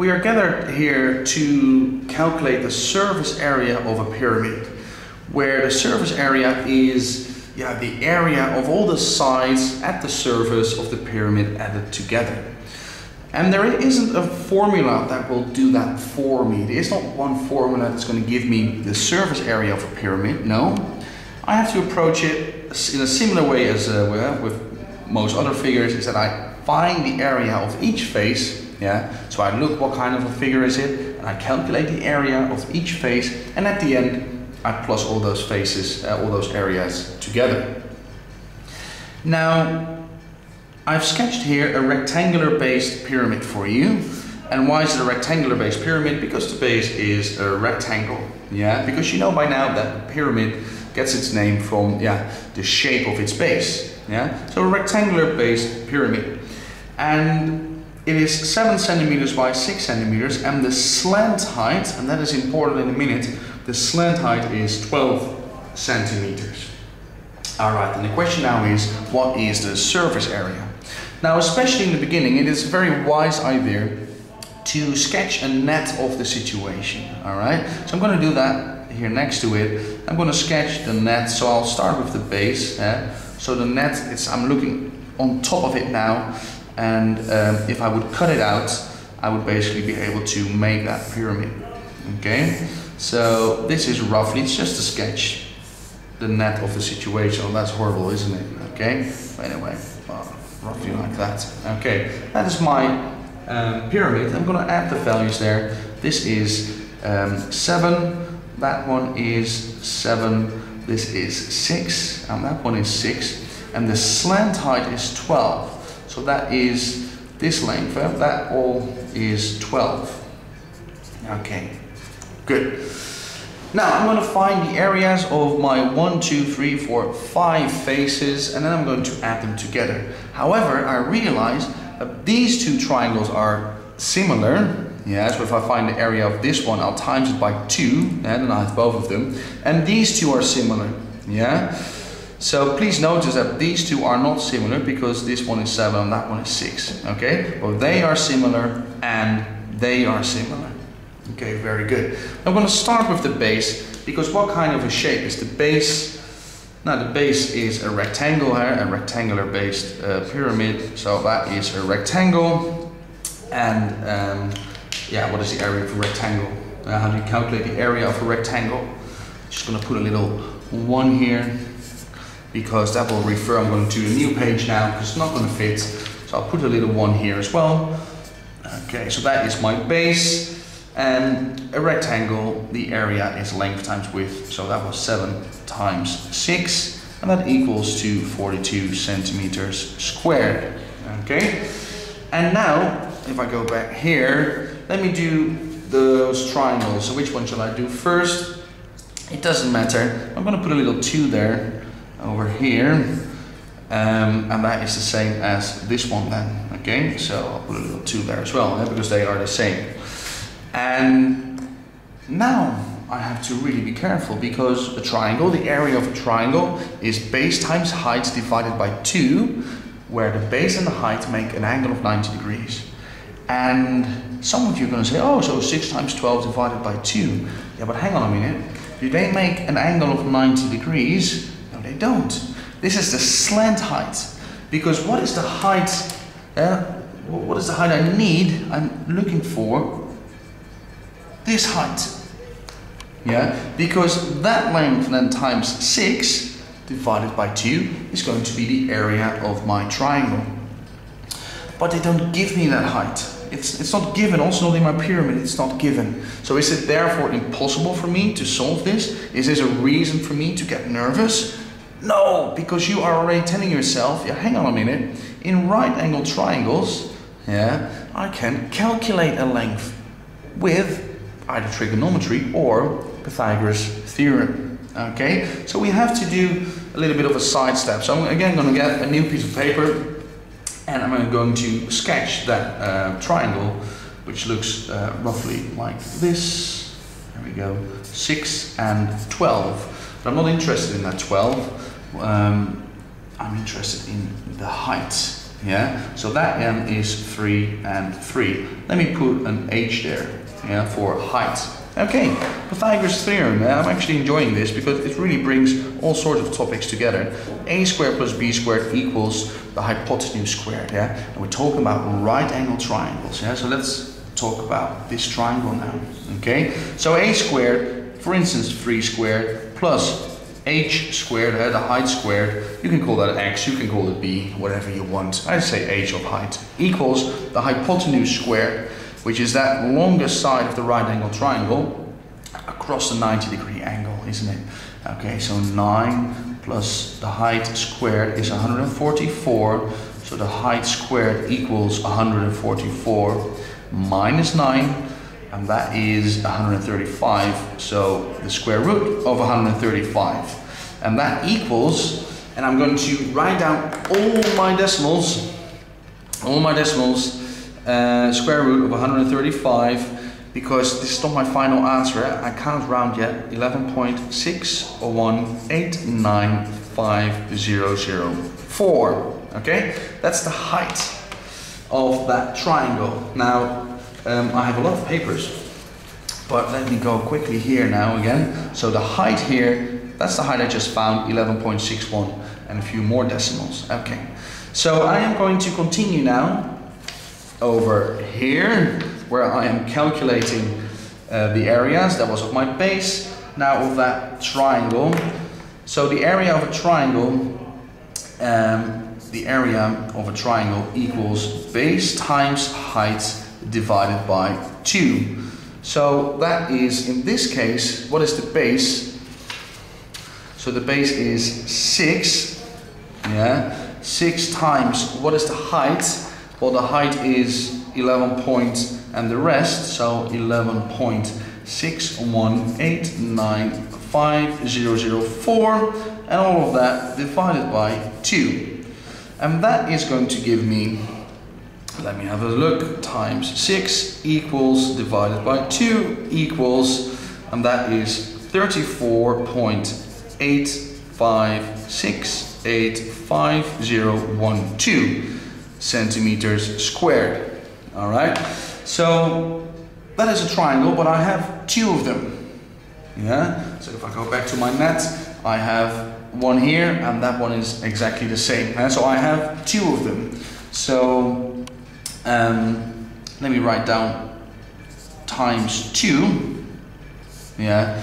We are gathered here to calculate the surface area of a pyramid, where the surface area is yeah, the area of all the sides at the surface of the pyramid added together. And there isn't a formula that will do that for me. There is not one formula that's going to give me the surface area of a pyramid. No, I have to approach it in a similar way as uh, with most other figures is that I find the area of each face yeah? So I look what kind of a figure is it and I calculate the area of each face and at the end I plus all those faces uh, all those areas together. Now I've sketched here a rectangular based pyramid for you. And why is it a rectangular based pyramid? Because the base is a rectangle. Yeah? Because you know by now that the pyramid gets its name from yeah the shape of its base. Yeah? So a rectangular based pyramid. And it is 7 centimeters by 6 centimeters and the slant height and that is important in a minute the slant height is 12 centimeters all right and the question now is what is the surface area now especially in the beginning it is a very wise idea to sketch a net of the situation all right so I'm going to do that here next to it. I'm going to sketch the net, so I'll start with the base. Eh? So the net, it's, I'm looking on top of it now, and um, if I would cut it out, I would basically be able to make that pyramid. Okay, so this is roughly, it's just a sketch, the net of the situation. Oh, that's horrible, isn't it? Okay, anyway, well, roughly like that. Okay, that is my um, pyramid. I'm going to add the values there. This is um, 7, that one is 7, this is 6, and that one is 6. And the slant height is 12. So that is this length, uh, that all is 12. Okay, good. Now I'm going to find the areas of my 1, 2, 3, 4, 5 faces and then I'm going to add them together. However, I realize that these two triangles are similar yeah, so if I find the area of this one, I'll times it by 2, and then I have both of them. And these two are similar, yeah? So please notice that these two are not similar because this one is 7 and that one is 6, okay? But they are similar and they are similar. Okay, very good. I'm going to start with the base because what kind of a shape is the base? Now the base is a rectangle here, a rectangular based uh, pyramid. So that is a rectangle and um, yeah, what is the area of a rectangle? Uh, how do you calculate the area of a rectangle? Just gonna put a little one here because that will refer, I'm going to do a new page now because it's not gonna fit. So I'll put a little one here as well. Okay, so that is my base and a rectangle, the area is length times width. So that was seven times six and that equals to 42 centimeters squared. Okay, and now if I go back here, let me do those triangles. So which one shall I do first? It doesn't matter. I'm going to put a little 2 there over here. Um, and that is the same as this one then. Okay, so I'll put a little 2 there as well, yeah, because they are the same. And now I have to really be careful because a triangle, the area of a triangle is base times height divided by 2, where the base and the height make an angle of 90 degrees. And some of you are going to say, oh, so 6 times 12 divided by 2. Yeah, but hang on a minute. Do they make an angle of 90 degrees? They don't. This is the slant height. Because what is the height, uh, what is the height I need? I'm looking for this height. Yeah, because that length then times 6 divided by 2 is going to be the area of my triangle. But they don't give me that height it's, it's not given, also not in my pyramid, it's not given. So is it therefore impossible for me to solve this? Is this a reason for me to get nervous? No, because you are already telling yourself, yeah, hang on a minute, in right angle triangles, yeah, I can calculate a length with either trigonometry or Pythagoras theorem. Okay, so we have to do a little bit of a sidestep. So I'm again going to get a new piece of paper and I'm going to sketch that uh, triangle which looks uh, roughly like this. There we go, 6 and 12. But I'm not interested in that 12. Um, I'm interested in the height. Yeah, so that n is 3 and 3. Let me put an h there, yeah, for height. Okay, Pythagoras theorem, I'm actually enjoying this because it really brings all sorts of topics together. a squared plus b squared equals the hypotenuse squared, yeah? And we're talking about right angle triangles, yeah? So let's talk about this triangle now, okay? So a squared, for instance, 3 squared plus h squared, uh, the height squared, you can call that x, you can call it b, whatever you want. I say h of height, equals the hypotenuse squared which is that longest side of the right angle triangle across the 90 degree angle, isn't it? Okay, so 9 plus the height squared is 144. So the height squared equals 144 minus 9, and that is 135. So the square root of 135. And that equals, and I'm going to write down all my decimals, all my decimals, uh, square root of 135 because this is not my final answer. I can't round yet. 11.601895004. Okay, that's the height of that triangle. Now, um, I have a lot of papers, but let me go quickly here now again. So the height here, that's the height I just found, 11.61 and a few more decimals. Okay, so I am going to continue now over here where I am calculating uh, the areas. That was of my base. Now of that triangle. So the area of a triangle um, the area of a triangle equals base times height divided by 2 so that is in this case what is the base so the base is 6 yeah 6 times what is the height well, the height is 11 points and the rest, so 11.618950004 and all of that divided by 2. And that is going to give me, let me have a look, times 6 equals divided by 2 equals, and that is 34.856850012 centimeters squared. All right. So that is a triangle, but I have two of them. Yeah. So if I go back to my net, I have one here, and that one is exactly the same. And so I have two of them. So um, let me write down times two. Yeah.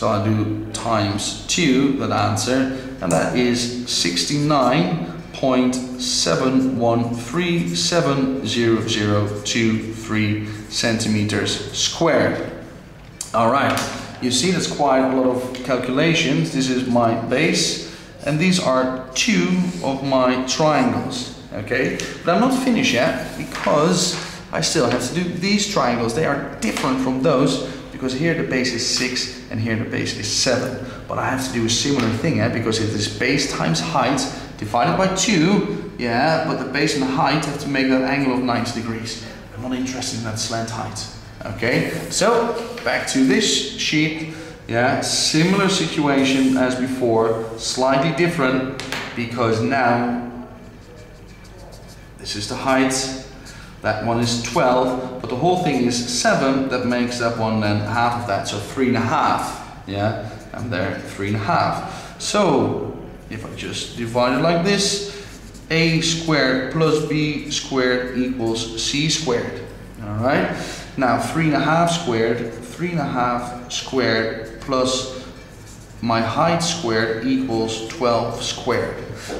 So I'll do times two, that answer, and that is 69 0.7137023 centimeters squared. All right, you see that's quite a lot of calculations. This is my base, and these are two of my triangles, okay? But I'm not finished yet because I still have to do these triangles. They are different from those because here the base is 6 and here the base is 7. But I have to do a similar thing eh? because if it is base times height divided by 2, yeah, but the base and the height have to make that angle of 90 degrees. I'm not interested in that slant height. Okay, so back to this sheet. Yeah, similar situation as before, slightly different because now this is the height, that one is 12, but the whole thing is 7, that makes that one then half of that, so 3 and a half. Yeah, and there, 3 and a half. So if I just divide it like this, a squared plus b squared equals c squared. All right. Now three and a half squared, three and a half squared plus my height squared equals 12 squared.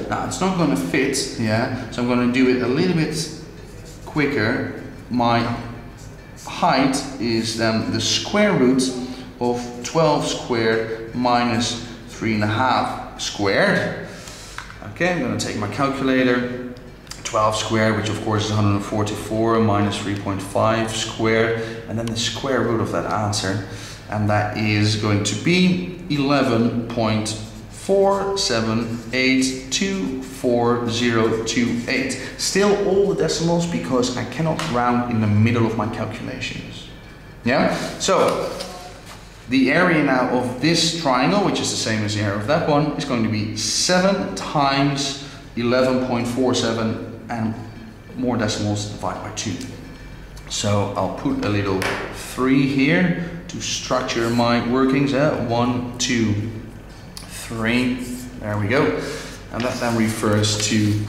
Now it's not going to fit, yeah, so I'm going to do it a little bit quicker. My height is then the square root of 12 squared minus three and a half squared. Okay, I'm going to take my calculator. 12 squared, which of course is 144, minus 3.5 squared, and then the square root of that answer. And that is going to be 11.47824028. Still all the decimals because I cannot round in the middle of my calculations. Yeah? So, the area now of this triangle, which is the same as the area of that one, is going to be 7 times 11.47 and more decimals divided by 2. So I'll put a little 3 here to structure my workings. Uh, 1, 2, 3. There we go. And that then refers to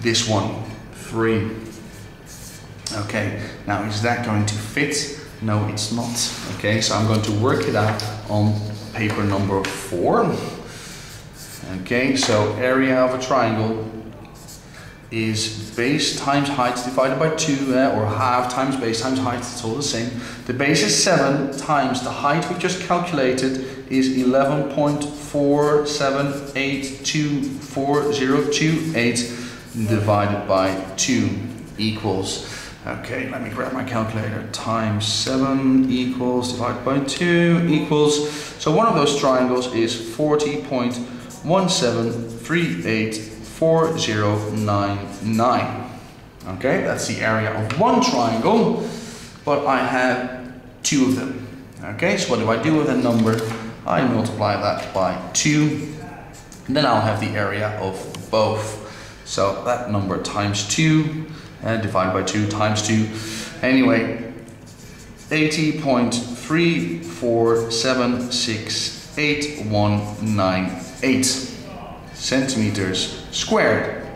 this one, 3. Okay, now is that going to fit? No, it's not. Okay, so I'm going to work it out on paper number 4. Okay, so area of a triangle is base times height divided by 2, uh, or half times base times height, it's all the same. The base is 7 times the height we just calculated is 11.47824028 divided by 2 equals, okay, let me grab my calculator, times 7 equals, divided by 2 equals, so one of those triangles is 40.1738 4099. Okay, that's the area of one triangle, but I have two of them. Okay, so what do I do with a number? I multiply that by 2, and then I'll have the area of both. So that number times 2, and divide by 2 times 2. Anyway, 80.34768198 centimeters squared.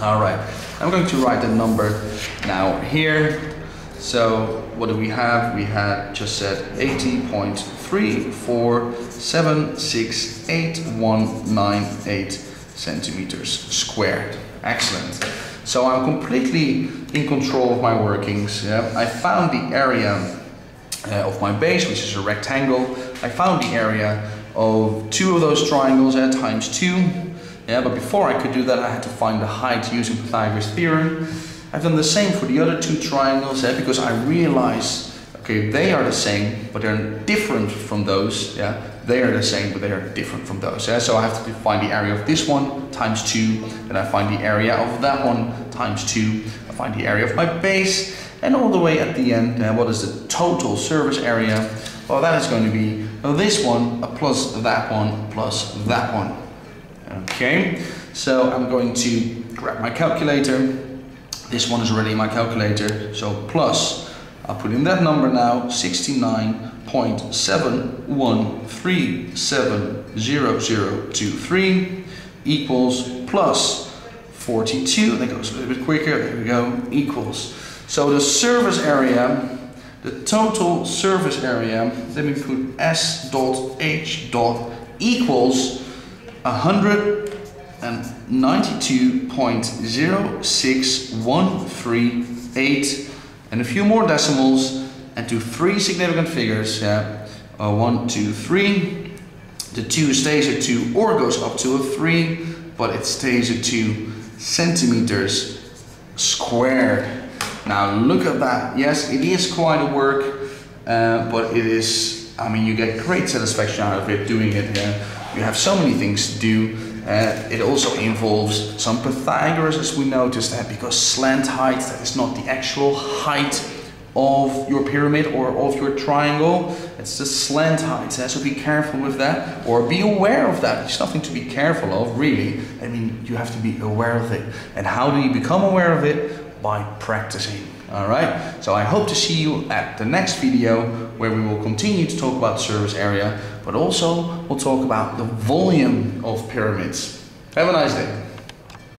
All right, I'm going to write the number now here. So what do we have? We had just said 80.34768198 centimeters squared. Excellent. So I'm completely in control of my workings. Yeah? I found the area uh, of my base, which is a rectangle. I found the area of two of those triangles at times two. Yeah, but before I could do that, I had to find the height using Pythagoras theorem. I've done the same for the other two triangles yeah, because I realize, okay, they are the same, but they're different from those. Yeah, they are the same, but they are different from those. Yeah? So I have to find the area of this one times two, then I find the area of that one times two, I find the area of my base, and all the way at the end, uh, what is the total surface area? Well, that is going to be this one plus that one plus that one. Okay, so I'm going to grab my calculator. This one is already my calculator, so plus, I'll put in that number now, 69.71370023 equals plus 42, that goes a little bit quicker, there we go, equals. So the surface area the total surface area, let me put S dot H dot equals 192.06138 and a few more decimals and to three significant figures. Yeah, uh, one, two, three. The two stays at two or goes up to a three, but it stays at two centimeters squared. Now look at that. Yes, it is quite a work, uh, but it is, I mean, you get great satisfaction out of it doing it. Yeah? You have so many things to do. Uh, it also involves some Pythagoras as we noticed that because slant height, that is not the actual height of your pyramid or of your triangle. It's the slant height, so be careful with that or be aware of that. It's nothing to be careful of, really. I mean, you have to be aware of it. And how do you become aware of it? By practicing. Alright, so I hope to see you at the next video where we will continue to talk about surface area, but also we'll talk about the volume of pyramids. Have a nice day.